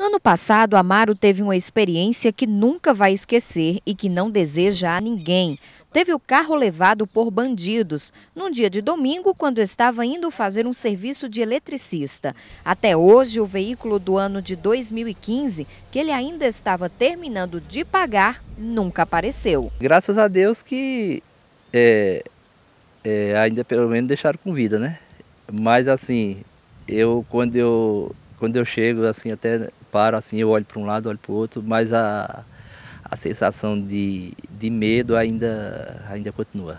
Ano passado, Amaro teve uma experiência que nunca vai esquecer e que não deseja a ninguém. Teve o carro levado por bandidos, num dia de domingo, quando estava indo fazer um serviço de eletricista. Até hoje, o veículo do ano de 2015, que ele ainda estava terminando de pagar, nunca apareceu. Graças a Deus que é, é, ainda pelo menos deixaram com vida, né? Mas assim, eu quando eu quando eu chego assim até paro assim, eu olho para um lado, olho para o outro, mas a, a sensação de, de medo ainda, ainda continua.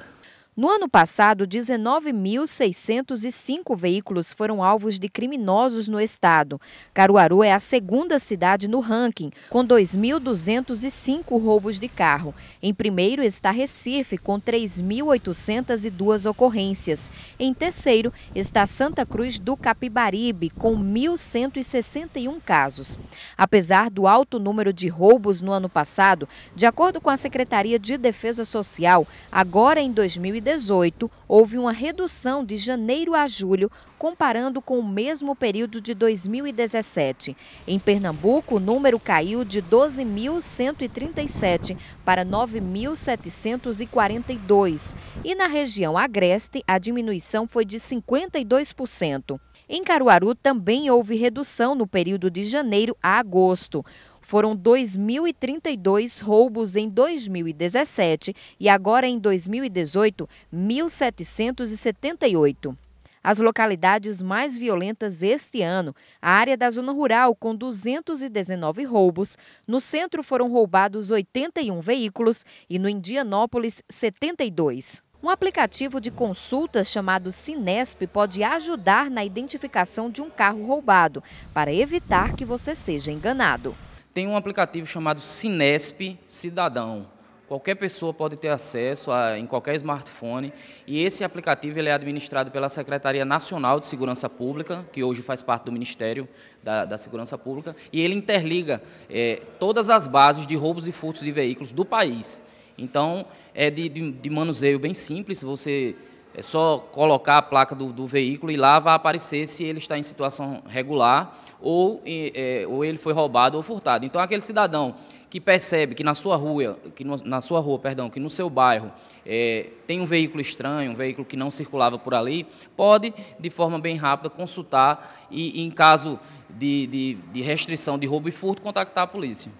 No ano passado, 19.605 veículos foram alvos de criminosos no estado. Caruaru é a segunda cidade no ranking, com 2.205 roubos de carro. Em primeiro está Recife, com 3.802 ocorrências. Em terceiro está Santa Cruz do Capibaribe, com 1.161 casos. Apesar do alto número de roubos no ano passado, de acordo com a Secretaria de Defesa Social, agora em 2019, 2018, houve uma redução de janeiro a julho, comparando com o mesmo período de 2017. Em Pernambuco, o número caiu de 12.137 para 9.742. E na região agreste, a diminuição foi de 52%. Em Caruaru também houve redução no período de janeiro a agosto. Foram 2.032 roubos em 2017 e agora em 2018, 1.778. As localidades mais violentas este ano, a área da zona rural com 219 roubos, no centro foram roubados 81 veículos e no Indianópolis 72. Um aplicativo de consultas chamado Sinesp pode ajudar na identificação de um carro roubado, para evitar que você seja enganado tem um aplicativo chamado Sinesp Cidadão. Qualquer pessoa pode ter acesso a, em qualquer smartphone e esse aplicativo ele é administrado pela Secretaria Nacional de Segurança Pública, que hoje faz parte do Ministério da, da Segurança Pública, e ele interliga é, todas as bases de roubos e furtos de veículos do país. Então, é de, de, de manuseio bem simples, você é só colocar a placa do, do, veículo e lá vai aparecer se ele está em situação regular ou, é, ou ele foi roubado ou furtado. Então, aquele cidadão que percebe que na sua rua, que no, na sua rua, perdão, que no seu bairro é, tem um veículo estranho, um veículo que não circulava por ali, pode, de forma bem rápida, consultar e, em caso de, de, de restrição de roubo e furto, contactar a polícia.